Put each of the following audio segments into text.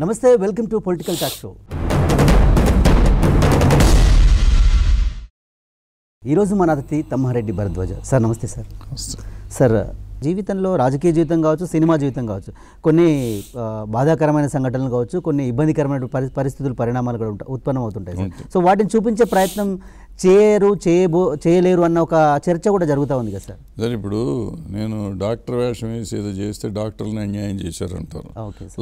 నమస్తే welcome to political talk show. ఈరోజు మన అతిథి తమ్మారెడ్డి భరద్వాజ. సార్ నమస్తే సార్. సార్ జీవితంలో రాజకీయ జీవితం కావచ్చు సినిమా జీవితం కావచ్చు కొన్ని బాధాకరమైన సంఘటనలు కావచ్చు కొన్ని ఇబ్బందికరమైన పరి పరిస్థితులు పరిణామాలు కూడా ఉంటాయి ఉత్పన్నం అవుతుంటాయి. సో వాటిని చూపించే ప్రయత్నం చేయరు చేయబో చేయలేరు అన్న ఒక చర్చ కూడా జరుగుతూ ఉంది కదా సార్? సరే ఇప్పుడు నేను డాక్టర్ వేషం వేసి ఏదో చేస్తే డాక్టర్లను అన్యాయం చేశారంటారు.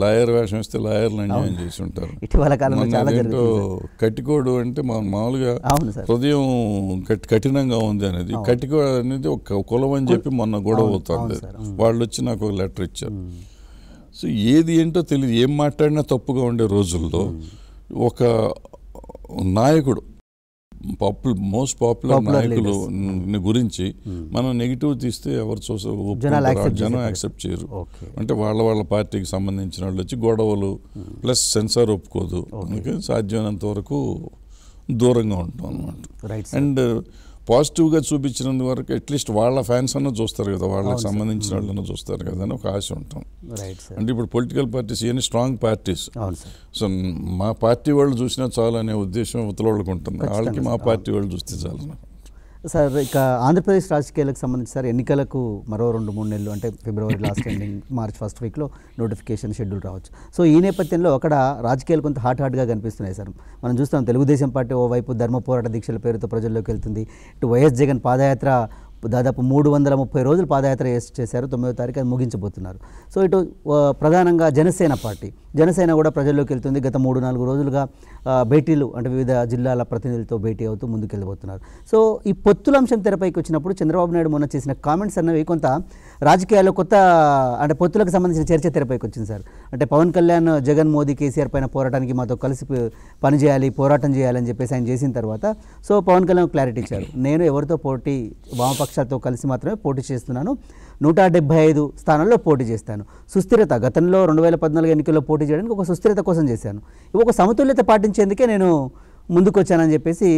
లాయర్ వేషం వేస్తే లాయర్లను అన్యాయం చేసి ఉంటారు ఇటీవల కాలంలో కట్టికోడు అంటే మామూలుగా హృదయం కఠినంగా ఉంది అనేది. కట్టికో అనేది ఒక కులం అని చెప్పి మొన్న గొడవ అవుతుంది. వాళ్ళు వచ్చి నాకు ఒక లెటర్ ఇచ్చారు. సో ఏది ఏంటో తెలియదు. ఏం మాట్లాడినా తప్పుగా ఉండే రోజుల్లో ఒక నాయకుడు పాపులర్ మోస్ట్ పాపులర్ నాయకులు ని గురించి మనం నెగిటివ్ తీస్తే ఎవరు చూస జనం యాక్సెప్ట్ చేయరు. అంటే వాళ్ళ వాళ్ళ పార్టీకి సంబంధించిన వాళ్ళు వచ్చి గొడవలు ప్లస్ సెన్సార్ ఒప్పుకోదు. సాధ్యమైనంత వరకు దూరంగా ఉంటాం అనమాట అండ్ పాజిటివ్గా చూపించినంత వరకు అట్లీస్ట్ వాళ్ళ ఫ్యాన్స్ అన్న చూస్తారు కదా వాళ్ళకి సంబంధించిన వాళ్ళన్న చూస్తారు కదా అని ఒక ఆశ ఉంటాం. అంటే ఇప్పుడు పొలిటికల్ పార్టీస్ ఇవన్నీ స్ట్రాంగ్ పార్టీస్. సో మా పార్టీ వాళ్ళు చూసినా చాలు అనే ఉద్దేశం ఉత్తల వాళ్ళకి ఉంటుంది వాళ్ళకి మా పార్టీ వాళ్ళు చూస్తే చాలు. సార్ ఇక ఆంధ్రప్రదేశ్ రాజకీయాలకు సంబంధించి సార్ ఎన్నికలకు మరో రెండు మూడు నెలలు అంటే February last ending March first వీక్లో నోటిఫికేషన్ షెడ్యూల్ రావచ్చు. సో ఈ నేపథ్యంలో అక్కడ రాజకీయాలు కొంత హాట్ హాట్గా కనిపిస్తున్నాయి సార్. మనం చూస్తాం తెలుగుదేశం పార్టీ ఓవైపు ధర్మ పోరాట దీక్షల పేరుతో ప్రజల్లోకి వెళ్తుంది. ఇటు వైఎస్ జగన్ పాదయాత్ర దాదాపు మూడు వందల ముప్పై రోజులు పాదయాత్ర చేశారు. తొమ్మిదో తారీఖు అది ముగించబోతున్నారు. సో ఇటు ప్రధానంగా జనసేన పార్టీ. జనసేన కూడా ప్రజల్లోకి వెళ్తుంది. గత మూడు నాలుగు రోజులుగా భేటీలు అంటే వివిధ జిల్లాల ప్రతినిధులతో భేటీ అవుతూ ముందుకెళ్ళబోతున్నారు. సో ఈ పొత్తుల అంశం తెరపైకి వచ్చినప్పుడు చంద్రబాబు నాయుడు మొన్న చేసిన కామెంట్స్ అన్నవి కొంత రాజకీయాల్లో కొత్త అంటే పొత్తులకు సంబంధించిన చర్చ తెరపైకి వచ్చింది సార్. అంటే పవన్ కళ్యాణ్ జగన్ మోదీ కేసీఆర్ పైన పోరాటానికి మాతో కలిసి పనిచేయాలి పోరాటం చేయాలని చెప్పేసి ఆయన చేసిన తర్వాత సో పవన్ కళ్యాణ్ క్లారిటీ ఇచ్చారు. నేను ఎవరితో పోటీ పక్షాలతో కలిసి మాత్రమే పోటీ చేస్తున్నాను. నూట డెబ్బై ఐదు స్థానాల్లో పోటీ చేస్తాను. సుస్థిరత గతంలో రెండు వేల పద్నాలుగు ఎన్నికల్లో పోటీ చేయడానికి ఒక సుస్థిరత కోసం చేశాను. ఒక సమతుల్యత పాటించేందుకే నేను ముందుకు వచ్చానని చెప్పేసి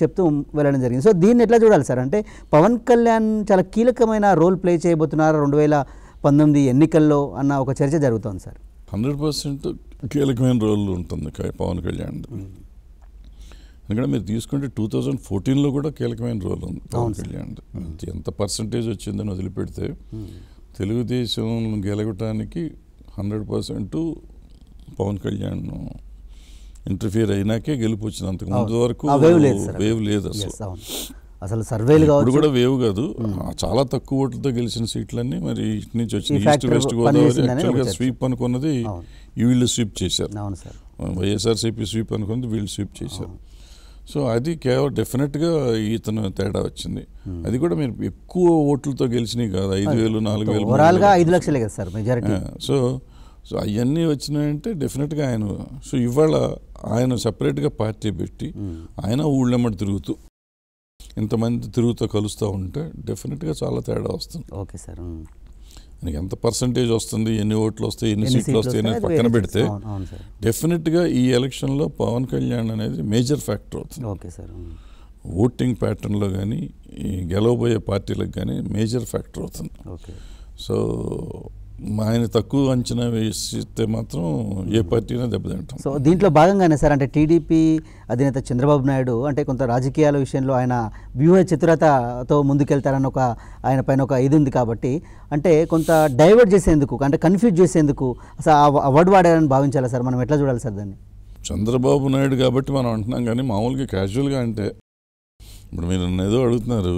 చెప్తూ వెళ్ళడం జరిగింది. సో దీన్ని ఎట్లా చూడాలి సార్? అంటే పవన్ కళ్యాణ్ చాలా కీలకమైన రోల్ ప్లే చేయబోతున్నారు రెండు వేల పంతొమ్మిది ఎన్నికల్లో అన్న ఒక చర్చ జరుగుతోంది సార్. హండ్రెడ్ పర్సెంట్ కీలకమైన రోల్ ఉంటుంది పవన్ కళ్యాణ్ ఎందుకంటే మీరు తీసుకుంటే టూ థౌజండ్ ఫోర్టీన్లో కూడా కీలకమైన రోల్ ఉంది పవన్ కళ్యాణ్ ఎంత పర్సంటేజ్ వచ్చిందని వదిలిపెడితే Telugudesam గెలవటానికి hundred percent Pawan Kalyan interfere అయినాకే గెలుపు వచ్చింది. అంతకు ముందు వరకు. వేవ్ లేదు అసలు. అసలు సర్వేలు ఇప్పుడు కూడా వేవ్ కాదు. చాలా తక్కువ ఓట్లతో గెలిచిన సీట్లన్నీ మరి ఇటు నుంచి వచ్చిన ఈ ఈస్ట్ వెస్ట్ గోదావరి యాక్చువల్గా. స్వీప్ అనుకున్నది. వీళ్ళు స్వీప్ చేశారు. వైఎస్ఆర్సీపీ స్వీప్ అనుకుంది వీళ్ళు స్వీప్ చేశారు. సో అది కేవలం డెఫినెట్గా ఇతను తేడా వచ్చింది అది కూడా మీరు ఎక్కువ ఓట్లతో గెలిచినవి కాదు ఐదు వేలు నాలుగు వేలు. ఐదు లక్షలే కదా సార్ మెజారిటీ సో సో అవన్నీ వచ్చినాయంటే డెఫినెట్గా ఆయన సో ఇవాళ ఆయన సపరేట్గా పార్టీ పెట్టి ఆయన ఊళ్ళెమ్మడి తిరుగుతూ ఇంతమంది తిరుగుతూ కలుస్తూ ఉంటే డెఫినెట్గా చాలా తేడా వస్తుంది ఓకే సార్. ఆయనకి ఎంత పర్సంటేజ్ వస్తుంది? ఎన్ని ఓట్లు వస్తాయి? ఎన్ని సీట్లు వస్తాయి? అనేది పక్కన పెడితే డెఫినెట్గా ఈ ఎలక్షన్లో పవన్ కళ్యాణ్ అనేది మేజర్ ఫ్యాక్టర్ అవుతుంది. Okay sir. ఓటింగ్ ప్యాటర్న్లో కానీ గెలవబోయే పార్టీలకు కానీ మేజర్ ఫ్యాక్టర్ అవుతుంది. ఓకే. సో ఆయన తక్కువ అంచనా వేసితే మాత్రం ఏ పార్టీనే దెబ్బతింటాం సో దీంట్లో భాగంగానే సార్ అంటే టీడీపీ అధినేత చంద్రబాబు నాయుడు అంటే కొంత రాజకీయాల విషయంలో ఆయన వ్యూహ చతురతతో ముందుకెళ్తారన్న ఒక ఆయన పైన ఒక ఇది ఉంది కాబట్టి అంటే కొంత డైవర్ట్ చేసేందుకు అంటే కన్ఫ్యూజ్ చేసేందుకు అసలు ఆ వర్డ్ వాడారని భావించాలా సార్? మనం ఎట్లా చూడాలి సార్ దాన్ని? చంద్రబాబు నాయుడు కాబట్టి మనం అంటున్నాం కానీ మామూలుగా క్యాజువల్గా అంటే ఇప్పుడు మీరు ఏదో అడుగుతున్నారు.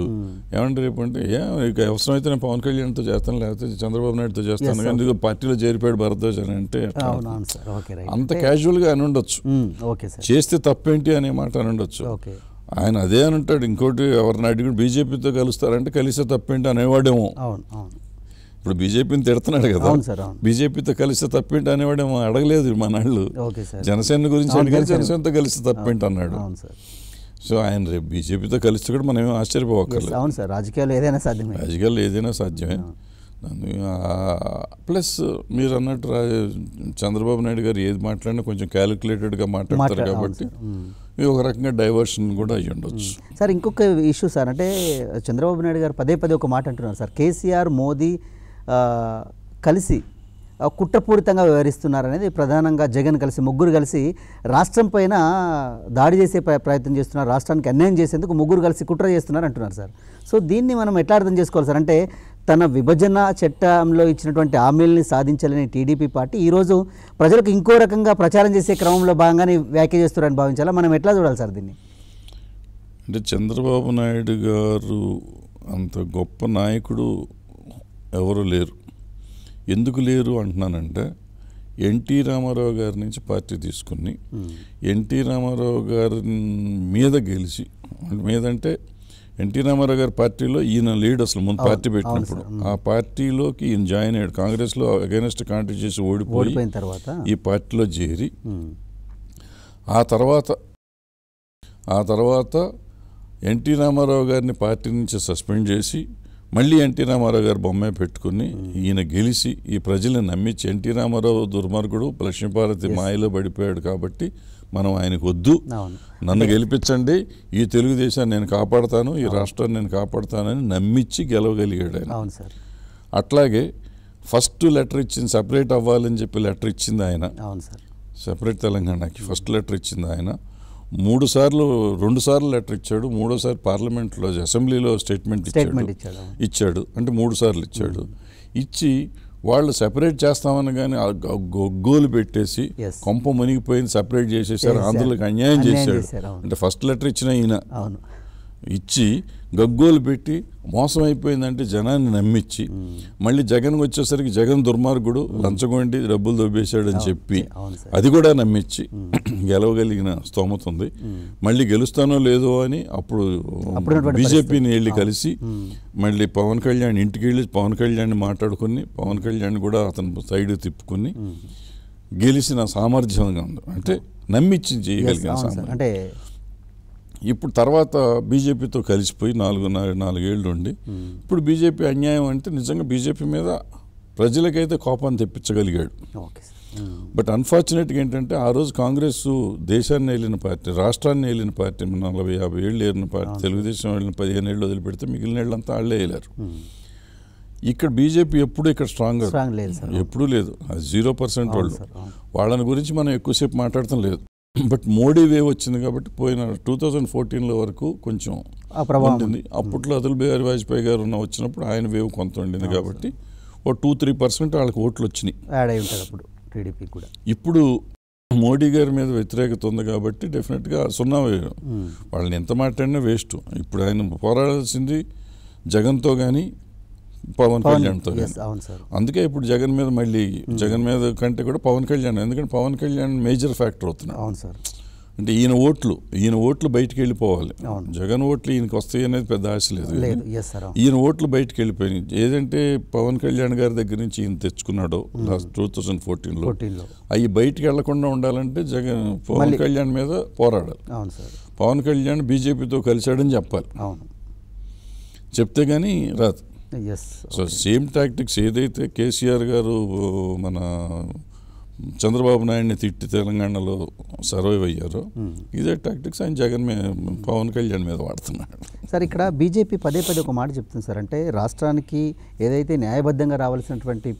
ఏమంటే రేపు అంటే ఏ ఇక అవసరమైతే నేను పవన్ కళ్యాణ్తో చేస్తాను లేకపోతే చంద్రబాబు నాయుడుతో చేస్తాను. ఎందుకు పార్టీలో చేరిపోయాడు భరద్వాజ్ అని అంటే అంత క్యాజువల్గా అని ఉండొచ్చు. సార్ చేస్తే తప్పేంటి అనే మాట అని ఉండొచ్చు. ఆయన అదే అని అంటాడు. ఇంకోటి ఎవరిని అడిగి బీజేపీతో కలుస్తారంటే కలిస్తే తప్పేంటి అనేవాడేమో. ఇప్పుడు బీజేపీని తిడుతున్నాడు కదా. బీజేపీతో కలిస్తే తప్పేంటి అనేవాడేమో అడగలేదు ఓకే సార్ జనసేన గురించి అడిగారు జనసేన. జనసేనతో కలిస్తే తప్పేంటి అన్నాడు. సో ఆయన రేపు బీజేపీతో కలిస్తే కూడా మనం ఏం ఆశ్చర్యపోవక్కర్లేదు. అవును సార్. రాజకీయాలు ఏదైనా సాధ్యమే. రాజకీయాల్లో ఏదైనా సాధ్యమే. ప్లస్ మీరు అన్నట్టు రా- చంద్రబాబు నాయుడు గారు ఏది మాట్లాడినా కొంచెం క్యాలిక్యులేటెడ్గా మాట్లాడతారు కాబట్టి. ఇది ఒక రకంగా డైవర్షన్ కూడా అయ్యి ఉండొచ్చు. సార్ ఇంకొక ఇష్యూ సార్. అంటే చంద్రబాబు నాయుడు గారు పదే పదే ఒక మాట అంటున్నారు సార్. కేసీఆర్ మోదీ కలిసి కుట్రపూరితంగా వ్యవహరిస్తున్నారనేది ప్రధానంగా జగన్ కలిసి ముగ్గురు కలిసి రాష్ట్రం పైన దాడి చేసే ప్ర- ప్రయత్నం చేస్తున్నారు. రాష్ట్రానికి అన్యాయం చేసేందుకు ముగ్గురు కలిసి కుట్ర చేస్తున్నారు అంటున్నారు సార్. సో దీన్ని మనం ఎట్లా అర్థం చేసుకోవాలి సార్? అంటే తన విభజన చట్టంలో ఇచ్చినటువంటి హామీల్ని సాధించాలని టీడీపీ పార్టీ ఈరోజు ప్రజలకు ఇంకో రకంగా ప్రచారం చేసే క్రమంలో భాగంగానే వ్యాఖ్య చేస్తున్నారని భావించాలా? మనం ఎట్లా చూడాలి సార్ దీన్ని? అంటే చంద్రబాబు నాయుడు గారు అంత గొప్ప నాయకుడు ఎవరు లేరు. ఎందుకు లేరు అంటున్నానంటే ఎన్టీ రామారావు గారి నుంచి పార్టీ తీసుకుని ఎన్టీ రామారావు గారి మీద గెలిచి మీద అంటే ఎన్టీ రామారావు గారి పార్టీలో ఈయన లీడ్ అసలు ముందు పార్టీ పెట్టినప్పుడు. సార్. ఆ పార్టీలోకి ఈయన జాయిన్ అయ్యాడు. కాంగ్రెస్లో అగైనెస్ట్ కాంటాక్ట్ చేసి ఓడిపోయి ఓడిపోయిన తర్వాత? ఈ పార్టీలో చేరి ఉమ్, ఆ తర్వాత ఆ తర్వాత ఎన్టీ రామారావు గారిని పార్టీ నుంచి సస్పెండ్ చేసి మళ్ళీ ఎన్టీ రామారావు గారు బొమ్మే పెట్టుకుని ఈయన గెలిచి ఈ ప్రజల్ని నమ్మించి ఎన్టీ రామారావు దుర్మార్గుడు లక్ష్మీపార్వతి మాయలో పడిపోయాడు కాబట్టి మనం ఆయనకు వద్దు. నన్ను గెలిపించండి. ఈ తెలుగుదేశాన్ని నేను కాపాడుతాను ఈ రాష్ట్రాన్ని నేను కాపాడుతానని నమ్మించి గెలవగలిగాడు ఆయన. అవును సార్. అట్లాగే ఫస్ట్ లెటర్ ఇచ్చింది సపరేట్ అవ్వాలని చెప్పి లెటర్ ఇచ్చింది ఆయన. సెపరేట్ తెలంగాణకి ఫస్ట్ లెటర్ ఇచ్చింది ఆయన. మూడు సార్లు రెండు సార్లు లెటర్ ఇచ్చాడు మూడోసారి పార్లమెంట్లో అసెంబ్లీలో స్టేట్మెంట్ ఇచ్చాడు. ఇచ్చాడు అంటే మూడు సార్లు ఇచ్చాడు ఇచ్చి వాళ్ళు సెపరేట్ చేస్తామని కానీ గొగ్గోలు పెట్టేసి. కొంప మునిగిపోయింది సెపరేట్ చేసేసారు. ఆంధ్రులకు అన్యాయం చేశాడు. అంటే ఫస్ట్ లెటర్ ఇచ్చిన ఈయన. అవును. ఇచ్చి గగ్గోలు పెట్టి మోసం అయిపోయిందంటే జనాన్ని నమ్మించి మళ్ళీ జగన్ వచ్చేసరికి జగన్ దుర్మార్గుడు లంచగొండి డబ్బులు దొబ్బేశాడని చెప్పి. అది కూడా నమ్మించి గెలవగలిగిన స్తోమత ఉంది. మళ్ళీ గెలుస్తానో లేదో అని అప్పుడు బీజేపీని వెళ్ళి కలిసి మళ్ళీ పవన్ కళ్యాణ్ ఇంటికి వెళ్ళి పవన్ కళ్యాణ్ మాట్లాడుకుని పవన్ కళ్యాణ్ కూడా అతను సైడ్ తిప్పుకుని గెలిచిన సామర్థ్యంగా ఉంది. అంటే నమ్మించి Yes, చేయగలిగిన సామర్థ్యం. అంటే ఇప్పుడు తర్వాత బీజేపీతో కలిసిపోయి నాలుగు నాలుగేళ్ళు ఉండి ఇప్పుడు బీజేపీ అన్యాయం అంటే నిజంగా బీజేపీ మీద ప్రజలకైతే కోపాన్ని తెప్పించగలిగాడు. బట్ అన్ఫార్చునేట్గా ఏంటంటే ఆ రోజు కాంగ్రెస్ దేశాన్ని వెళ్ళిన పార్టీ రాష్ట్రాన్ని వెళ్ళిన పార్టీ నలభై యాభై ఏళ్ళు ఏలిన పార్టీ తెలుగుదేశం వెళ్ళిన పదిహేను ఏళ్ళు వదిలిపెడితే మిగిలిన ఏళ్ళంతా వాళ్ళే వెళ్ళారు. ఇక్కడ బీజేపీ ఎప్పుడు ఇక్కడ స్ట్రాంగ్ ఎప్పుడూ లేదు. జీరో పర్సెంట్ వాళ్ళు. వాళ్ళని గురించి మనం ఎక్కువసేపు మాట్లాడటం లేదు. బట్ మోడీ వేవ్ వచ్చింది కాబట్టి పోయిన టూ థౌజండ్ ఫోర్టీన్లో వరకు కొంచెం ఉండింది అప్పట్లో అతుల్ బిహారీ వాజ్పేయి గారు ఉన్న వచ్చినప్పుడు ఆయన వేవ్ కొంత ఉండింది కాబట్టి ఓ టూ త్రీ పర్సెంట్ వాళ్ళకి ఓట్లు వచ్చినాయి. యాడ్ అయి ఉంటుంది అప్పుడు టీడీపీ కూడా. ఇప్పుడు మోడీ గారి మీద వ్యతిరేకత ఉంది కాబట్టి డెఫినెట్గా సున్నా వేయడం వాళ్ళని ఎంత మాట్లాడినా వేస్ట్. ఇప్పుడు ఆయన పోరాడాల్సింది జగన్తో కానీ పవన్ కళ్యాణ్తో అందుకే ఇప్పుడు జగన్ మీద మళ్ళీ జగన్ మీద కంటే కూడా పవన్ కళ్యాణ్ ఎందుకంటే పవన్ కళ్యాణ్ మేజర్ ఫ్యాక్టర్ అవుతున్నాడు. అవును సార్. అంటే ఈయన ఓట్లు ఈయన ఓట్లు బయటికి వెళ్ళిపోవాలి. అవును. జగన్ ఓట్లు ఈయనకి వస్తాయి అనేది పెద్ద ఆశ లేదు. ఈయన ఓట్లు బయటికి వెళ్ళిపోయినాయి. ఏదంటే పవన్ కళ్యాణ్ గారి దగ్గర నుంచి ఈయన తెచ్చుకున్నాడో లాస్ట్ టూ థౌజండ్ ఫోర్టీన్లో 14 లో. అవి బయటికి వెళ్ళకుండా ఉండాలంటే జగన్ పవన్ కళ్యాణ్ మీద పోరాడాలి. పవన్ కళ్యాణ్ బీజేపీతో కలిశాడని చెప్పాలి. అవును. చెప్తే కానీ రాదు. ఎస్ సో సేమ్ టాక్టిక్స్ ఏదైతే కేసీఆర్ గారు మన చంద్రబాబు నాయుడిని తిట్టి తెలంగాణలో సర్వైవ్ అయ్యారో ఇదే టాక్టిక్స్ ఆయన జగన్ పవన్ కళ్యాణ్ మీద వాడుతున్నాడు. సార్ ఇక్కడ బీజేపీ పదే పదే ఒక మాట చెప్తుంది సార్. అంటే రాష్ట్రానికి ఏదైతే న్యాయబద్ధంగా రావాల్సినటువంటి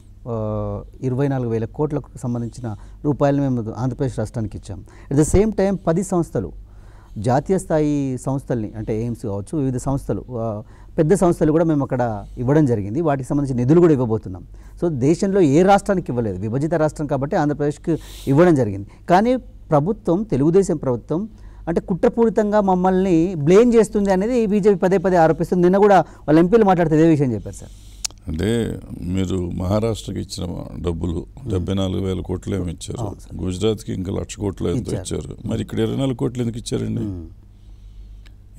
ఇరవై నాలుగు వేల కోట్లకు సంబంధించిన రూపాయలు మేము ఆంధ్రప్రదేశ్ రాష్ట్రానికి ఇచ్చాం. అట్ ద సేమ్ టైం పది సంస్థలు జాతీయ స్థాయి సంస్థల్ని అంటే ఎయిమ్స్ కావచ్చు వివిధ సంస్థలు పెద్ద సంస్థలు కూడా మేము అక్కడ ఇవ్వడం జరిగింది. వాటికి సంబంధించిన నిధులు కూడా ఇవ్వబోతున్నాం. సో దేశంలో ఏ రాష్ట్రానికి ఇవ్వలేదు. విభజిత రాష్ట్రం కాబట్టి ఆంధ్రప్రదేశ్కి ఇవ్వడం జరిగింది. కానీ ప్రభుత్వం తెలుగుదేశం ప్రభుత్వం అంటే కుట్రపూరితంగా మమ్మల్ని బ్లేమ్ చేస్తుంది అనేది బీజేపీ పదే పదే ఆరోపిస్తుంది. నిన్న కూడా వాళ్ళ ఎంపీలు మాట్లాడితే ఇదే విషయం చెప్పారు సార్. అంటే మీరు మహారాష్ట్రకి ఇచ్చిన డబ్బులు డెబ్బై నాలుగు వేల కోట్లు ఏమి ఇచ్చారు. గుజరాత్కి ఇంకా లక్ష కోట్లు ఎంతో. ఇచ్చారు. మరి ఇక్కడ ఇరవై నాలుగు కోట్లు ఎందుకు ఇచ్చారండి?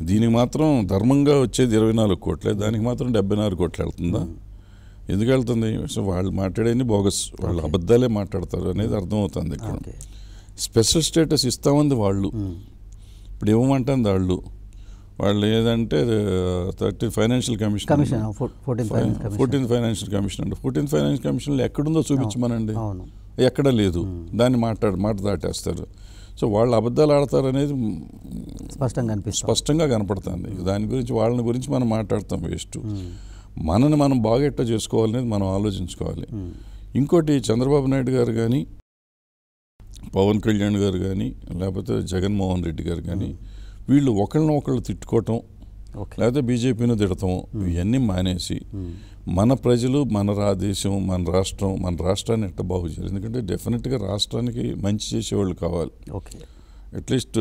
దీనికి మాత్రం ధర్మంగా వచ్చేది ఇరవై నాలుగు కోట్లే దానికి మాత్రం డెబ్బై నాలుగు కోట్లు వెళ్తుందా? ఎందుకు వెళ్తుంది? సో వాళ్ళు మాట్లాడేది బోగస్ వాళ్ళు అబద్ధాలే మాట్లాడతారు అనేది అర్థమవుతుంది ఇక్కడ. స్పెషల్ స్టేటస్ ఇస్తామంది వాళ్ళు. ఇప్పుడు ఇవ్వమంటుంది వాళ్ళు. వాళ్ళు ఏదంటే thirty financial commission. Commission fourteen financial commission. అంటే. ఫోర్టీన్త్ ఫైనాన్స్ కమిషన్లో ఎక్కడుందో చూపించమనండి. ఎక్కడ లేదు. దాన్ని మాట్లాడు మాట దాటేస్తారు. సో వాళ్ళు అబద్ధాలు ఆడతారు అనేది స్పష్టంగా అనిపిస్తుంది. స్పష్టంగా కనపడుతుంది. దాని గురించి వాళ్ళని గురించి మనం మాట్లాడతాం వేస్ట్. మనని మనం బాగా ఎట్లా చేసుకోవాలనేది మనం ఆలోచించుకోవాలి. ఇంకోటి చంద్రబాబు నాయుడు గారు కానీ పవన్ కళ్యాణ్ గారు కానీ లేకపోతే జగన్మోహన్ రెడ్డి గారు కానీ వీళ్ళు ఒకళ్ళని ఒకళ్ళు తిట్టుకోవటం లేకపోతే బీజేపీని తిడతాం ఇవన్నీ మానేసి మన ప్రజలు మన రా దేశం మన రాష్ట్రం మన రాష్ట్రాన్ని ఎట్ట బాగు చేయాలి? ఎందుకంటే డెఫినెట్గా రాష్ట్రానికి మంచి చేసేవాళ్ళు కావాలి. ఓకే. అట్లీస్ట్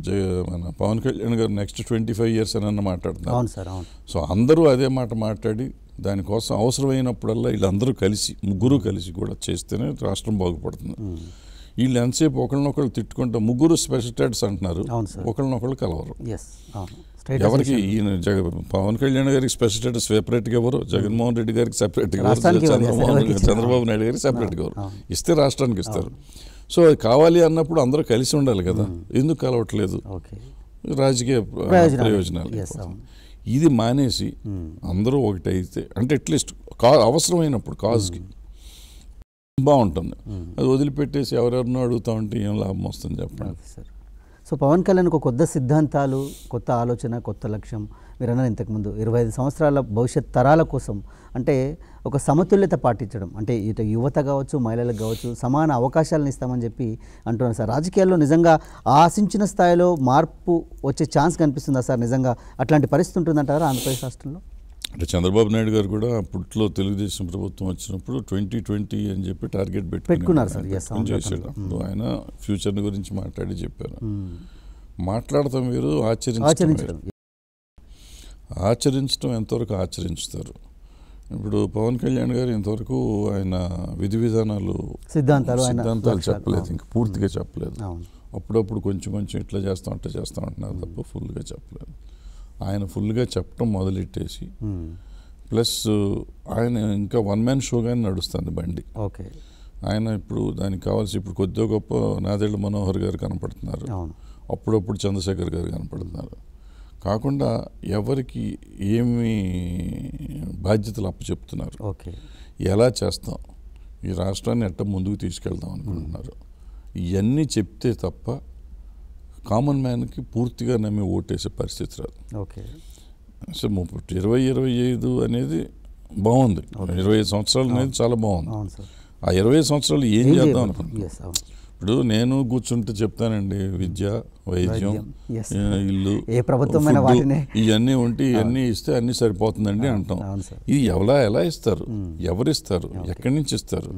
జయ మన పవన్ కళ్యాణ్ గారు నెక్స్ట్ ట్వంటీ ఫైవ్ ఇయర్స్ అని అన్న మాట్లాడుతున్నారు. అవును సార్ అవును. సో అందరూ అదే మాట మాట్లాడి దానికోసం అవసరమైనప్పుడల్లా వీళ్ళందరూ కలిసి ముగ్గురు కలిసి కూడా చేస్తేనే రాష్ట్రం బాగుపడుతుంది. వీళ్ళు ఎంతసేపు ఒకళ్ళనొకళ్ళు తిట్టుకుంటా ముగ్గురు స్పెషల్ స్టేటస్ అంటున్నారు. ఒకళ్ళనొకళ్ళు కలవరు. ఎస్ అవును. స్ట్రైట్ ఎవరికి ఈయన పవన్ కళ్యాణ్ గారికి స్పెషల్ స్టేటస్ సెపరేట్గా ఎవరు? జగన్మోహన్ రెడ్డి గారికి సెపరేట్గా ఇచ్చారు? చంద్రబాబు నాయుడు గారికి సెపరేట్గా ఎవరు? అవును. ఇస్తే రాష్ట్రానికి ఇస్తారు. సో అది కావాలి అన్నప్పుడు అందరూ కలిసి ఉండాలి కదా. ఎందుకు కలవట్లేదు? రాజకీయ ప్రయోజనాలు. ఇది మానేసి అందరూ ఒకటైతే అంటే అట్లీస్ట్ కా అవసరమైనప్పుడు కాజ్కి బాగుంటుంది. అది వదిలిపెట్టేసి ఎవరెవరినో అడుగుతా ఉంటే ఏం లాభం వస్తుంది చెప్పండి. సో పవన్ కళ్యాణ్ ఒక కొత్త సిద్ధాంతాలు కొత్త ఆలోచన కొత్త లక్ష్యం. మీరు అన్నారు ఇంతకుముందు ఇరవై ఐదు సంవత్సరాల భవిష్యత్ తరాల కోసం అంటే ఒక సమతుల్యత పాటించడం. అంటే ఇటు యువత కావచ్చు మహిళలకు కావచ్చు సమాన అవకాశాలను ఇస్తామని చెప్పి అంటున్నారు సార్. రాజకీయాల్లో నిజంగా ఆశించిన స్థాయిలో మార్పు వచ్చే ఛాన్స్ కనిపిస్తుందా సార్? నిజంగా అట్లాంటి పరిస్థితి ఉంటుందంటారా ఆంధ్రప్రదేశ్ రాష్ట్రంలో? అంటే చంద్రబాబు నాయుడు గారు కూడా అప్పట్లో తెలుగుదేశం ప్రభుత్వం వచ్చినప్పుడు ట్వంటీ ట్వంటీ అని చెప్పి టార్గెట్ పెట్టుకుని పెట్టుకున్నారు చేశాడు. అప్పుడు ఆయన ఫ్యూచర్ గురించి మాట్లాడి చెప్పారు. మాట్లాడతాం మీరు ఆచరించడం ఆచరించడం వేరు. ఆచరించడం ఎంతవరకు ఆచరించుతారు ఇప్పుడు పవన్ కళ్యాణ్ గారు ఇంతవరకు ఆయన విధి విధానాలు సిద్ధాంతాలు సిద్ధాంతాలు. చెప్పలేదు ఇంకా పూర్తిగా చెప్పలేదు అప్పుడప్పుడు కొంచెం కొంచెం ఇట్లా చేస్తాం అట్లా చేస్తాం అంటున్నారు తప్ప ఫుల్గా చెప్పలేదు ఆయన ఫుల్గా చెప్పడం మొదలెట్టేసి. ప్లస్ ఆయన ఇంకా వన్ మ్యాన్ షోగానే నడుస్తుంది బండి. ఓకే. ఆయన ఇప్పుడు దానికి కావాల్సి ఇప్పుడు కొద్దిగా గొప్ప నాదేళ్ళ మనోహర్ గారు కనపడుతున్నారు. అప్పుడప్పుడు చంద్రశేఖర్ గారు కనపడుతున్నారు. కాకుండా ఎవరికి ఏమి బాధ్యతలు అప్పచెప్తున్నారు. ఓకే. ఎలా చేస్తాం? ఈ రాష్ట్రాన్ని ఎట్ట ముందుకు తీసుకెళ్దాం అనుకుంటున్నారు. ఇవన్నీ చెప్తే తప్ప కామన్ మ్యాన్కి పూర్తిగా నమ్మి ఓటేసే పరిస్థితి రాదు. ఓకే. సో ముప్పై ఇరవై ఇరవై ఐదు అనేది బాగుంది ఇరవై ఐదు సంవత్సరాలు అనేది చాలా బాగుంది ఆ ఇరవై సంవత్సరాలు ఏం చేద్దాం అనుకుంటున్నాం ఇప్పుడు నేను కూర్చుంటే చెప్తానండి విద్య వైద్యం ఇల్లు ఏ ప్రభుత్వమైన ఇవన్నీ ఉంటే ఇవన్నీ ఇస్తే అన్ని సరిపోతుందండి అంటాం. ఇది ఎవలా ఎలా ఇస్తారు? ఎవరిస్తారు? ఎక్కడి నుంచి ఇస్తారు?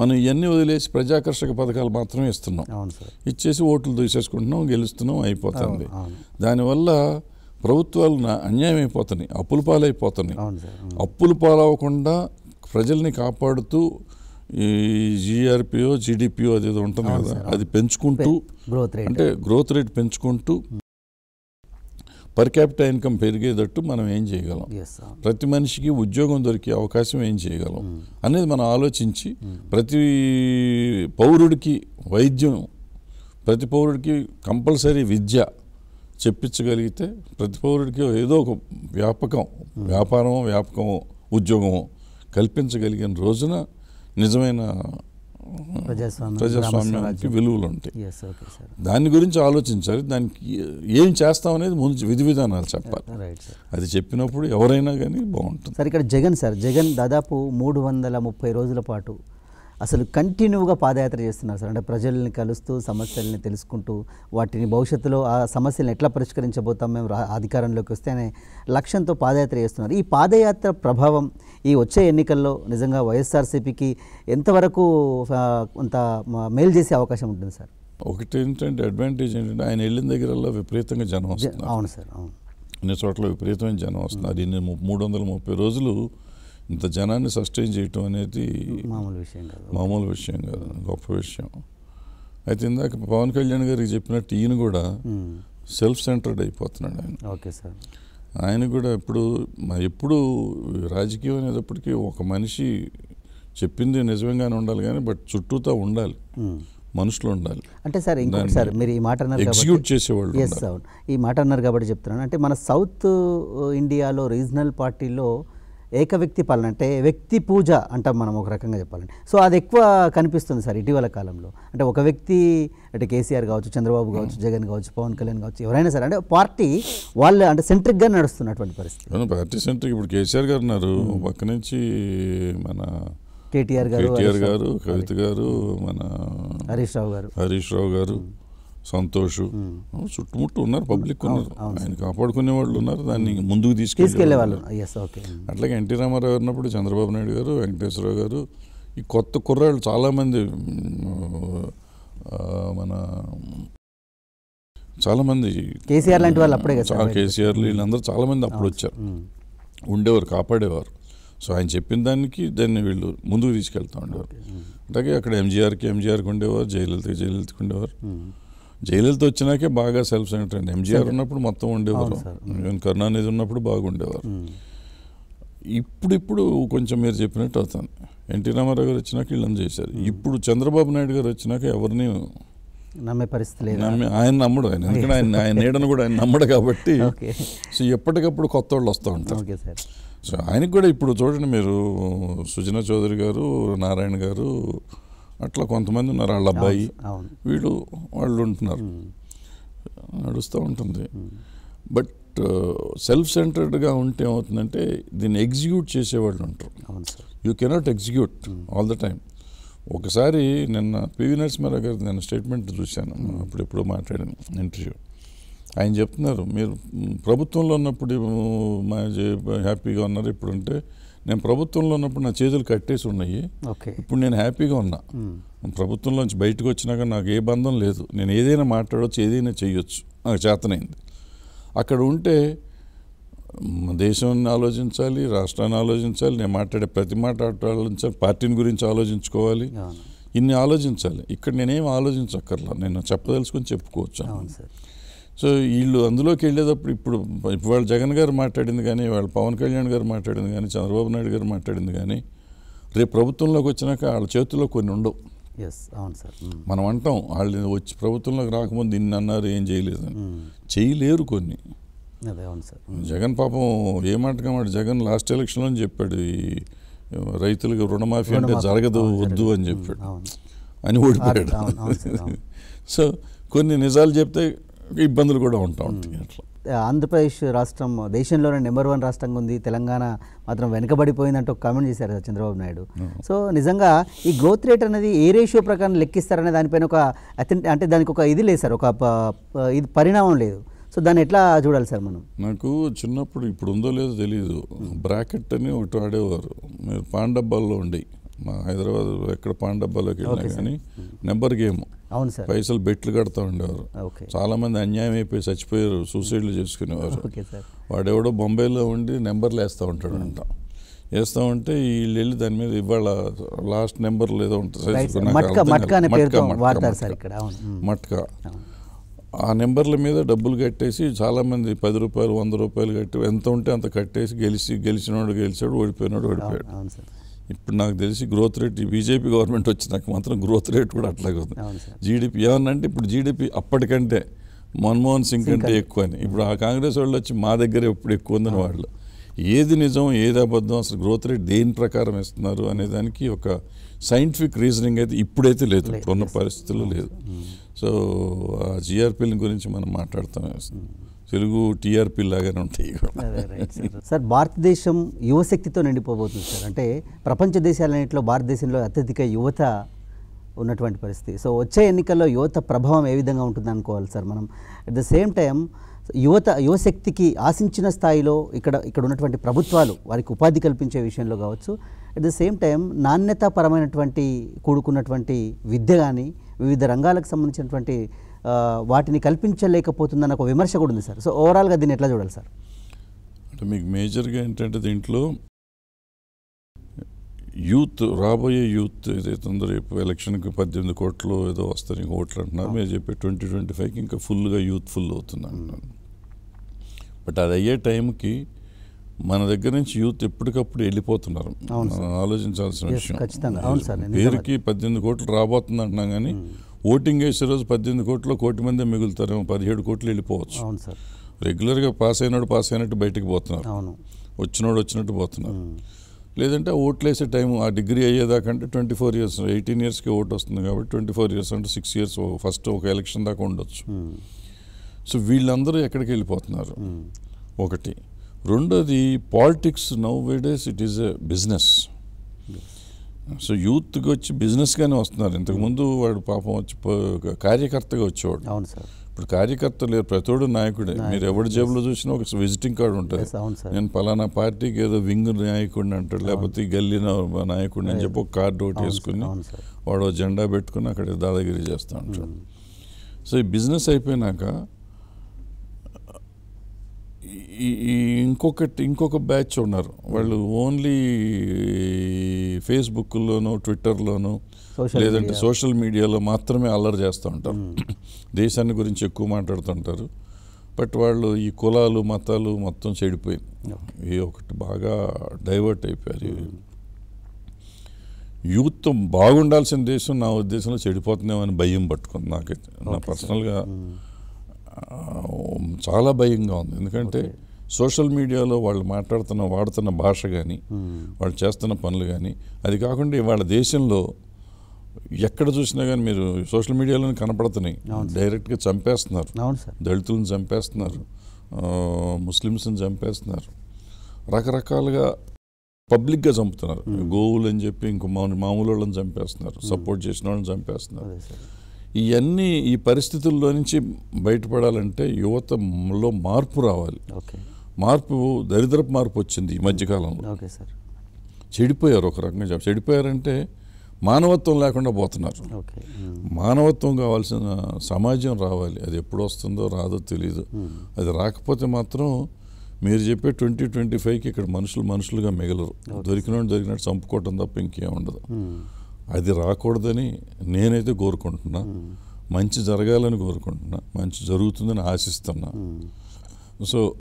మనం ఇవన్నీ వదిలేసి ప్రజాకర్షక పథకాలు మాత్రమే ఇస్తున్నాం. ఇచ్చేసి ఓట్లు తీసేసుకుంటున్నాం గెలుస్తున్నాం అయిపోతుంది. దానివల్ల ప్రభుత్వాలు నా- అన్యాయం అయిపోతున్నాయి అప్పుల పాలైపోతున్నాయి. అప్పులు పాలవకుండా ప్రజల్ని కాపాడుతూ ఈ జిఆర్పిఓ జీడిపిఓ అది ఉంటుంది కదా అది పెంచుకుంటూ గ్రోత్ రేట్ అంటే గ్రోత్ రేట్ పెంచుకుంటూ పర్ క్యాపిటల్ ఇన్కమ్ పెరిగేటట్టు మనం ఏం చేయగలం. ప్రతి మనిషికి ఉద్యోగం దొరికే అవకాశం ఏం చేయగలం అనేది మనం ఆలోచించి ప్రతి పౌరుడికి వైద్యం ప్రతి పౌరుడికి కంపల్సరీ విద్య చెప్పించగలిగితే ప్రతి పౌరుడికి ఏదో ఒక వ్యాపకం వ్యాపారమో వ్యాపకమో ఉద్యోగమో కల్పించగలిగిన రోజున నిజమైన ప్రజాస్వామ్యం ప్రజాస్వామ్యానికి విలువలు ఉంటాయి దాని గురించి ఆలోచించాలి. దానికి ఏం చేస్తాం అనేది ముందు విధి విధానాలు చెప్పాలి. అది చెప్పినప్పుడు ఎవరైనా కానీ బాగుంటుంది. సార్ ఇక్కడ జగన్ సార్ జగన్ దాదాపు మూడు వందల ముప్పై రోజుల పాటు అసలు కంటిన్యూగా పాదయాత్ర చేస్తున్నారు సార్. అంటే ప్రజల్ని కలుస్తూ సమస్యల్ని తెలుసుకుంటూ వాటిని భవిష్యత్తులో ఆ సమస్యలను ఎట్లా పరిష్కరించబోతాం మేము అధికారంలోకి వస్తే అనే లక్ష్యంతో పాదయాత్ర చేస్తున్నారు. ఈ పాదయాత్ర ప్రభావం ఈ వచ్చే ఎన్నికల్లో నిజంగా వైఎస్ఆర్సీపీకి ఎంతవరకు కొంత మేలు చేసే అవకాశం ఉంటుంది సార్? ఒకటి ఏంటంటే అడ్వాంటేజ్ ఏంటంటే ఆయన వెళ్ళిన దగ్గరల్లా విపరీతంగా జనం అవును సార్ అవును. అన్ని చోట్ల విపరీతమైన జనం వస్తున్నారు. ఇన్ని మూడు వందల ముప్పై రోజులు ఇంత జనాన్ని సస్టైన్ చేయటం అనేది మామూలు విషయం కాదు. మామూలు విషయం కాదు గొప్ప విషయం. అయితే ఇందాక పవన్ కళ్యాణ్ గారికి చెప్పినట్టు ఈయన కూడా. సెల్ఫ్ సెంటర్డ్ అయిపోతున్నాడు ఆయన. Okay sir. ఆయన కూడా ఎప్పుడు మ- ఎప్పుడు రాజకీయం అనేటప్పటికీ ఒక మనిషి చెప్పింది నిజంగానే ఉండాలి కానీ బట్ చుట్టూతా ఉండాలి. మనుషులు ఉండాలి. అంటే సార్ ఇంకొకటి సార్ మీరు ఈ మాట అన్నారు ఎగ్జిక్యూట్ చేసేవాళ్ళు ఎస్. అవును. ఈ మాట అన్నారు కాబట్టి చెప్తున్నాను. అంటే మన సౌత్ ఇండియాలో రీజనల్ పార్టీలో ఏక వ్యక్తి పాలన అంటే వ్యక్తి పూజ అంటాం మనం ఒక రకంగా చెప్పాలంటే. సో అది ఎక్కువ కనిపిస్తుంది సార్ ఇటీవల కాలంలో. అంటే ఒక వ్యక్తి అంటే కేసీఆర్ కావచ్చు చంద్రబాబు కావచ్చు జగన్ కావచ్చు పవన్ కళ్యాణ్ కావచ్చు ఎవరైనా సరే అంటే పార్టీ వాళ్ళు అంటే సెంట్రిక్గా నడుస్తున్నటువంటి పరిస్థితి. పార్టీ సెంటర్ ఇప్పుడు కేసీఆర్ గారు ఉన్నారు. పక్క నుంచి మన కేటీఆర్ గారు కేటీఆర్ గారు కవిత గారు మన హరీష్ రావు గారు. హరీష్ రావు గారు. సంతోష్. చుట్టుముట్టు ఉన్నారు పబ్లిక్ ఉన్నారు. ఆయన కాపాడుకునే వాళ్ళు ఉన్నారు దాన్ని ముందుకు తీసుకెళ్ళే తీసుకెళ్ళే వాళ్ళు అట్లాగే ఎన్టీ రామారావు ఉన్నప్పుడు చంద్రబాబు నాయుడు గారు వెంకటేశ్వరరావు గారు ఈ కొత్త కుర్రాళ్ళు చాలామంది మన చాలామంది కేసీఆర్ లాంటి వాళ్ళు అప్పుడే కేసీఆర్ వీళ్ళందరూ చాలామంది అప్పుడు వచ్చారు. ఉండేవారు కాపాడేవారు. సో ఆయన చెప్పిన దానికి దాన్ని వీళ్ళు ముందుకు తీసుకెళ్తా ఉండేవారు. అలాగే అక్కడ ఎంజీఆర్కి ఎంజీఆర్కి ఉండేవారు జయలలితకి జయలలితకి ఉండేవారు. జయలలిత వచ్చినాకే బాగా సెల్ఫ్ సెంటర్ అండి. ఎంజీఆర్ ఉన్నప్పుడు మొత్తం ఉండేవారు. ఈవెన్ కరుణానిధి ఉన్నప్పుడు బాగుండేవారు. ఉమ్. ఇప్పుడు ఇప్పుడు కొంచెం మీరు చెప్పినట్టు అవుతుంది. ఎన్టీ రామారావు గారు వచ్చినాక వీళ్ళని చేశారు. ఇప్పుడు చంద్రబాబు నాయుడు గారు వచ్చినాక ఎవరిని నమ్మే పరిస్థితి లేదు? నమ్మి ఆయన నమ్మడు ఆయన. ఎందుకంటే ఆయన ఆయన నీడను కూడా ఆయన నమ్మడు కాబట్టి సో ఎప్పటికప్పుడు కొత్త వాళ్ళు వస్తూ ఉంటారు. సో ఆయనకి కూడా ఇప్పుడు చూడండి మీరు సుజనా చౌదరి గారు నారాయణ గారు అట్లా కొంతమంది ఉన్నారు. వాళ్ళ అబ్బాయి వీళ్ళు వాళ్ళు ఉంటున్నారు. నడుస్తూ ఉంటుంది. బట్ సెల్ఫ్ సెంటర్డ్గా ఉంటే ఏమవుతుందంటే దీన్ని ఎగ్జిక్యూట్ చేసేవాళ్ళు ఉంటారు. You cannot execute all the time. ఒకసారి నిన్న పివి నరసింహారావు గారి నేను స్టేట్మెంట్ చూశాను. అప్పుడు ఎప్పుడో మాట్లాడాను ఇంటర్వ్యూ. ఆయన చెప్తున్నారు మీరు ప్రభుత్వంలో ఉన్నప్పుడు హ్యాపీగా ఉన్నారు ఇప్పుడు అంటే నేను ప్రభుత్వంలో ఉన్నప్పుడు నా చేతులు కట్టేసి ఉన్నాయి. ఇప్పుడు నేను హ్యాపీగా ఉన్నా. ప్రభుత్వంలోంచి బయటకు వచ్చినాక నాకు ఏ బంధం లేదు. నేను ఏదైనా మాట్లాడవచ్చు ఏదైనా చేయొచ్చు నాకు చేతనైంది. అక్కడ ఉంటే దేశాన్ని ఆలోచించాలి రాష్ట్రాన్ని ఆలోచించాలి నేను మాట్లాడే ప్రతి మాట ఆలోచించాలి పార్టీని గురించి ఆలోచించుకోవాలి. ఇన్ని ఆలోచించాలి. ఇక్కడ నేనేం ఆలోచించక్కర్లా. నేను చెప్పదలుచుకొని చెప్పుకోవచ్చు. సో వీళ్ళు అందులోకి వెళ్ళేటప్పుడు ఇప్పుడు ఇవాళ జగన్ గారు మాట్లాడింది కానీ వాళ్ళ పవన్ కళ్యాణ్ గారు మాట్లాడింది కానీ చంద్రబాబు నాయుడు గారు మాట్లాడింది కానీ రేపు ప్రభుత్వంలోకి వచ్చినాక వాళ్ళ చేతుల్లో కొన్ని ఉండవు ఎస్ అవును సార్. మనం అంటాం వాళ్ళు వచ్చి ప్రభుత్వంలోకి రాకముందు ఇన్ని అన్నారు ఏం చేయలేదని. చేయలేరు కొన్ని అవును సార్. జగన్ పాపం ఏ మాట జగన్ లాస్ట్ ఎలక్షన్లో చెప్పాడు ఈ రైతులకు రుణమాఫీ అంటే జరగదు వద్దు. అని చెప్పాడు అని ఓడిపోయాడు. సో కొన్ని నిజాలు చెప్తే ఇబ్బందులు కూడా ఉంటా ఉంటాయి అట్లా. ఆంధ్రప్రదేశ్ రాష్ట్రం దేశంలోనే నెంబర్ వన్ రాష్ట్రంగా ఉంది. తెలంగాణ మాత్రం వెనుకబడిపోయిందంటూ ఒక కామెంట్ చేశారు చంద్రబాబు నాయుడు. సో నిజంగా ఈ గ్రోత్ రేట్ అనేది ఏ రేషియో ప్రకారం లెక్కిస్తారనే దానిపైన ఒక అంటే దానికి ఒక ఇది లేదు సార్ ఒక ఇది పరిణామం లేదు. సో దాన్ని ఎట్లా చూడాలి సార్ మనం? నాకు చిన్నప్పుడు ఇప్పుడు ఉందో లేదో తెలియదు బ్రాకెట్ అని ఒకటి ఆడేవారు మీరు పాన్ డబ్బాల్లో ఉండి మా హైదరాబాద్ ఎక్కడ పాన్ డబ్బాలోకి వెళ్ళినా కానీ నెంబర్ గేమ్. అవును సార్. పైసలు బెట్లు కడతా ఉండేవారు. చాలా మంది అన్యాయం అయిపోయి చచ్చిపోయారు సూసైడ్లు చేసుకునేవారు. వాడెవడో బొంబాయిలో ఉండి నెంబర్లు వేస్తూ ఉంటాడు అంట వేస్తూ ఉంటే వీళ్ళు వెళ్ళి దాని మీద ఇవాళ లాస్ట్ నెంబర్లు ఏదో ఉంటుంది మట్కా. ఆ నెంబర్ల మీద డబ్బులు కట్టేసి చాలామంది పది రూపాయలు వంద రూపాయలు కట్టి ఎంత ఉంటే అంత కట్టేసి గెలిచి గెలిచినోడు గెలిచాడు ఓడిపోయినాడు ఓడిపోయాడు. ఇప్పుడు నాకు తెలిసి గ్రోత్ రేట్ ఈ బీజేపీ గవర్నమెంట్ వచ్చినాక మాత్రం గ్రోత్ రేట్ కూడా అట్లాగే ఉంది. జీడిపి ఏమన్నంటే ఇప్పుడు జీడిపి అప్పటికంటే మన్మోహన్ సింగ్ కంటే ఎక్కువ అని. ఇప్పుడు ఆ కాంగ్రెస్ వాళ్ళు వచ్చి మా దగ్గర ఎప్పుడు ఎక్కువ ఉందని వాళ్ళు. ఏది నిజం ఏది అబద్ధం అసలు గ్రోత్ రేట్ దేని ప్రకారం ఇస్తున్నారు అనే దానికి ఒక సైంటిఫిక్ రీజనింగ్ అయితే ఇప్పుడైతే లేదు. ఇప్పుడున్న పరిస్థితుల్లో లేదు. సో ఆ జిఆర్పీల గురించి మనం మాట్లాడతాం. తెలుగు టీఆర్పీ లాగానే ఉంటాయి సార్. భారతదేశం యువశక్తితో నిండిపోబోతుంది సార్ అంటే ప్రపంచ దేశాలన్నింటిలో భారతదేశంలో అత్యధిక యువత ఉన్నటువంటి పరిస్థితి. సో వచ్చే ఎన్నికల్లో యువత ప్రభావం ఏ విధంగా ఉంటుంది అనుకోవాలి సార్ మనం. అట్ ద సేమ్ టైం యువత యువశక్తికి ఆశించిన స్థాయిలో ఇక్కడ ఇక్కడ ఉన్నటువంటి ప్రభుత్వాలు వారికి ఉపాధి కల్పించే విషయంలో కావచ్చు. అట్ ద సేమ్ టైం నాణ్యతాపరమైనటువంటి కూడుకున్నటువంటి విద్య కానీ వివిధ రంగాలకు సంబంధించినటువంటి వాటిని కల్పించలేకపోతుందన్న ఒక విమర్శ కూడా ఉంది సార్. సో ఓవరాల్గా దీన్ని ఎట్లా చూడాలి సార్? అంటే మీకు మేజర్గా ఏంటంటే దీంట్లో యూత్ రాబోయే యూత్ ఏదైతే ఉందో రేపు ఎలక్షన్కి పద్దెనిమిది కోట్లు ఏదో వస్తాయి ఇంకా ఓట్లు అంటున్నారు. మీరు చెప్పే ట్వంటీ ట్వంటీ ఫైవ్కి ఇంకా ఫుల్గా యూత్ఫుల్ అవుతుంది అంటున్నాను బట్ అది అయ్యే టైంకి మన దగ్గర నుంచి యూత్ ఎప్పటికప్పుడు వెళ్ళిపోతున్నారు. ఆలోచించాల్సిన విషయం. పేరుకి పద్దెనిమిది కోట్లు రాబోతుంది అంటున్నాం కానీ ఓటింగ్ వేసే రోజు పద్దెనిమిది కోట్లు కోటి మంది మిగులుతారేమో పదిహేడు కోట్లు వెళ్ళిపోవచ్చు. అవును సార్. రెగ్యులర్గా పాస్ అయినాడు పాస్ అయినట్టు బయటికి పోతున్నారు. అవును. వచ్చినోడు వచ్చినట్టు పోతున్నారు. లేదంటే ఓట్లు వేసే టైం ఆ డిగ్రీ అయ్యేదాకంటే ట్వంటీ ఫోర్ ఇయర్స్ ఎయిటీన్ ఇయర్స్కి ఓటు వస్తుంది కాబట్టి ట్వంటీ ఫోర్ ఇయర్స్ అంటే సిక్స్ ఇయర్స్ ఫస్ట్ ఒక ఎలక్షన్ దాకా ఉండొచ్చు. సో వీళ్ళందరూ ఎక్కడికి వెళ్ళిపోతున్నారు. ఒకటి. రెండోది politics nowadays it is a business. So యూత్కి వచ్చి బిజినెస్గానే వస్తున్నారు. ఇంతకుముందు వాడు పాపం వచ్చి కార్యకర్తగా వచ్చేవాడు. అవును సార్. ఇప్పుడు కార్యకర్త లేరు. ప్రతివాడు నాయకుడే. మీరు ఎవరి జేబులో చూసినా ఒక విజిటింగ్ కార్డు ఉంటుంది. నేను పలానా పార్టీకి ఏదో వింగ్ నాయకుడిని అంటాడు లేకపోతే గల్లీ నాయకుడిని అని చెప్పి ఒక కార్డు ఒకటి వేసుకుని వాడు జెండా పెట్టుకుని అక్కడ దాదాగిరి చేస్తూ ఉంటాడు. సో ఈ బిజినెస్ అయిపోయినాక ఈ- ఇంకొకటి ఇంకొక బ్యాచ్ ఉన్నారు. వాళ్ళు ఓన్లీ ఫేస్బుక్లోను ట్విట్టర్లోను లేదంటే. సోషల్ మీడియాలో మాత్రమే అల్లరి చేస్తూ ఉంటారు. దేశాన్ని గురించి ఎక్కువ మాట్లాడుతుంటారు బట్ వాళ్ళు ఈ కులాలు మతాలు మొత్తం చెడిపోయింది ఈ ఒకటి బాగా డైవర్ట్ అయిపోయారు. యూత్ బాగుండాల్సిన దేశం నా ఉద్దేశంలో చెడిపోతుందేమని భయం పట్టుకుంది నాకైతే. నా పర్సనల్గా చాలా భయంగా ఉంది. ఎందుకంటే సోషల్ మీడియాలో వాళ్ళు మాట్లాడుతున్న వాడుతున్న భాష కానీ వాళ్ళు చేస్తున్న పనులు కానీ అది కాకుండా ఇవాళ దేశంలో ఎక్కడ చూసినా కానీ మీరు సోషల్ మీడియాలోనే కనపడుతున్నాయి. డైరెక్ట్గా చంపేస్తున్నారు. దళితులను చంపేస్తున్నారు. ముస్లిమ్స్ని చంపేస్తున్నారు. రకరకాలుగా పబ్లిక్గా చంపుతున్నారు. గోవులు అని చెప్పి ఇంకో మామూలు మామూలు వాళ్ళని చంపేస్తున్నారు సపోర్ట్ చేసిన వాళ్ళని చంపేస్తున్నారు. ఇవన్నీ ఈ పరిస్థితుల్లో నుంచి బయటపడాలంటే యువతలో మార్పు రావాలి. మార్పు దరిద్రపు మార్పు వచ్చింది ఈ మధ్యకాలంలో చెడిపోయారు ఒక రకంగా చెప్ప చెడిపోయారంటే మానవత్వం లేకుండా పోతున్నారు. మానవత్వం కావాల్సిన సమాజం రావాలి. అది ఎప్పుడు వస్తుందో రాదో తెలియదు అది రాకపోతే మాత్రం మీరు చెప్పే ట్వంటీ ట్వంటీ ఫైవ్కి ఇక్కడ మనుషులు మనుషులుగా మిగలరు. దొరికినట్టు దొరికినట్టు చంపుకోవటం తప్ప ఇంకేం ఉండదు. అది రాకూడదని నేనైతే కోరుకుంటున్నా. మంచి జరగాలని కోరుకుంటున్నా. మంచి జరుగుతుందని ఆశిస్తున్నా. సో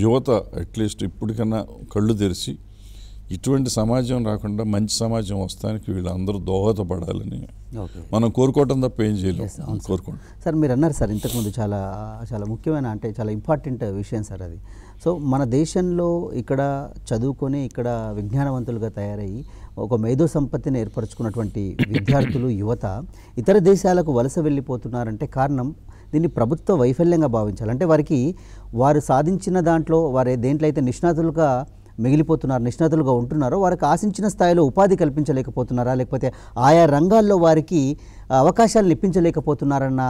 యువత అట్లీస్ట్ ఇప్పటికన్నా కళ్ళు తెరిచి ఇటువంటి సమాజం రాకుండా మంచి సమాజం వస్తానికి వీళ్ళందరూ దోహదపడాలని మనం కోరుకోవటం తప్ప ఏం చేయలేం. Yes, అవును సార్. కోరుకోండి. సార్ మీరు అన్నారు సార్ ఇంతకుముందు చాలా చాలా ముఖ్యమైన అంటే చాలా ఇంపార్టెంట్ విషయం సార్ అది. సో మన దేశంలో ఇక్కడ చదువుకొని ఇక్కడ విజ్ఞానవంతులుగా తయారయ్యి ఒక మేధో సంపత్తిని ఏర్పరచుకున్నటువంటి విద్యార్థులు యువత ఇతర దేశాలకు వలస వెళ్ళిపోతున్నారంటే కారణం దీన్ని ప్రభుత్వ వైఫల్యంగా భావించాలి. అంటే వారికి వారు సాధించిన దాంట్లో వారు దేంట్లో అయితే నిష్ణాతులుగా మిగిలిపోతున్నారు నిష్ణాతులుగా ఉంటున్నారో వారికి ఆశించిన స్థాయిలో ఉపాధి కల్పించలేకపోతున్నారా లేకపోతే ఆయా రంగాల్లో వారికి ఆ, అవకాశాలను ఇప్పించలేకపోతున్నారన్న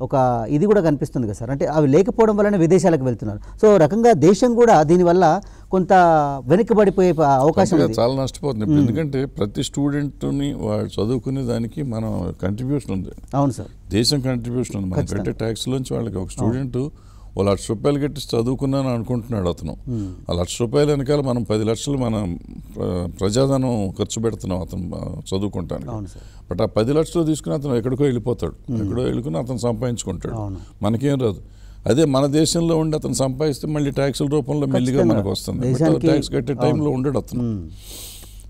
ఒక ఇది కూడా కనిపిస్తుంది కదా సార్. అంటే అవి లేకపోవడం వలన విదేశాలకు వెళ్తున్నారు. సో రకంగా దేశం కూడా దీనివల్ల కొంత వెనుకబడిపోయే అవకాశం చాలా నష్టపోతుంది. ఎందుకంటే ప్రతి స్టూడెంట్ని వాడు చదువుకునే దానికి మనం కంట్రిబ్యూషన్ ఉంది. అవును సార్. దేశం కంట్రిబ్యూషన్ ఉంది. మనం కట్టే ట్యాక్స్లోంచి వాళ్ళకి ఒక స్టూడెంట్ ఓ లక్ష రూపాయలు కట్టి చదువుకున్నాను అనుకుంటున్నాడు అతను. ఆ లక్ష రూపాయల వెనకాల మనం పది లక్షలు మనం ప్ర- ప్రజాధనం ఖర్చు పెడుతున్నాం అతను సార్. బట్ ఆ పది లక్షలు తీసుకుని అతను ఎక్కడికో వెళ్ళిపోతాడు. ఎక్కడో వెళ్ళుకుని అతను సంపాదించుకుంటాడు. మనకేం రాదు. అదే మన దేశంలో ఉండి అతను సంపాదిస్తే మళ్ళీ ట్యాక్సుల రూపంలో మెల్లిగా. మనకు వస్తుంది. ట్యాక్స్ కట్టే టైంలో ఉండడు అతను.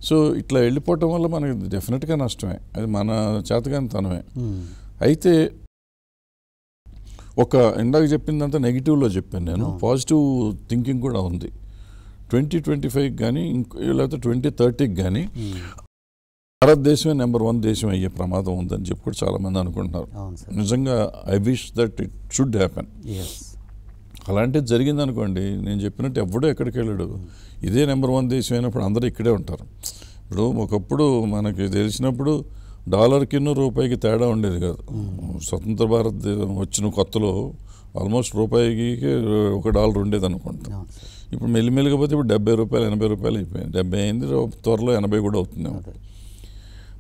సో ఇట్లా వెళ్ళిపోవటం వల్ల మనకి డెఫినెట్గా నష్టమే. అది మన చేతగానితనమే అయితే ఒక ఇందాక చెప్పిందంతా నెగిటివ్లో చెప్పాను నేను. పాజిటివ్ థింకింగ్ కూడా ఉంది. ట్వంటీ ట్వంటీ ఫైవ్కి కానీ ఇంకో లేకపోతే ట్వంటీ థర్టీకి కానీ భారతదేశమే నెంబర్ వన్ దేశం అయ్యే ప్రమాదం ఉందని చెప్పి కూడా చాలామంది అనుకుంటున్నారు. నిజంగా I wish that it should happen. అలాంటిది జరిగింది అనుకోండి నేను చెప్పినట్టు ఎవడో ఎక్కడికి వెళ్ళాడు. ఇదే నెంబర్ వన్ దేశం అయినప్పుడు అందరూ ఇక్కడే ఉంటారు. ఇప్పుడు ఒకప్పుడు మనకి తెలిసినప్పుడు డాలర్కి రూపాయికి తేడా ఉండేది కాదు. స్వతంత్ర భారత్ వచ్చిన కొత్తలో ఆల్మోస్ట్ రూపాయికి ఒక డాలర్ ఉండేది అనుకుంటా. ఇప్పుడు మెల్లిమెల్లిగా పోతే ఇప్పుడు డెబ్బై రూపాయలు ఎనభై రూపాయలు అయిపోయింది డెబ్బై అయింది త్వరలో ఎనభై కూడా అవుతుంది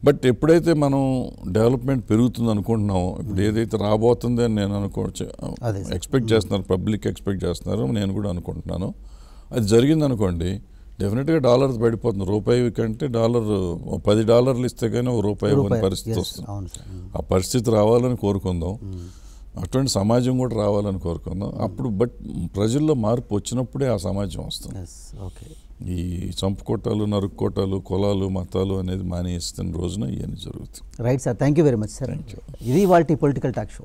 బట్ ఎప్పుడైతే మనం డెవలప్మెంట్ పెరుగుతుంది అనుకుంటున్నామో ఇప్పుడు ఏదైతే రాబోతుంది అని నేను అనుకోవచ్చు సార్. ఎక్స్పెక్ట్ చేస్తున్నారు పబ్లిక్ ఎక్స్పెక్ట్ చేస్తున్నారు నేను కూడా అనుకుంటున్నాను. అది జరిగింది అనుకోండి డెఫినెట్గా డాలర్ పడిపోతుంది. రూపాయి కంటే డాలర్ పది డాలర్లు ఇస్తే కానీ ఒక రూపాయి ఇవ్వని పరిస్థితి వస్తుంది. ఆ పరిస్థితి రావాలని కోరుకుందాం. అటువంటి సమాజం కూడా రావాలని కోరుకుందాం. అప్పుడు బట్ ప్రజల్లో మార్పు వచ్చినప్పుడే ఆ సమాజం వస్తుంది. ఈ చంపుకోటాలు నరుక్కోటాలు కులాలు మతాలు అనేది మానేస్తున్న రోజున ఇవన్నీ జరుగుతాయి. Right sir thank you very much sir ఇది వాళ్ళ political talk show.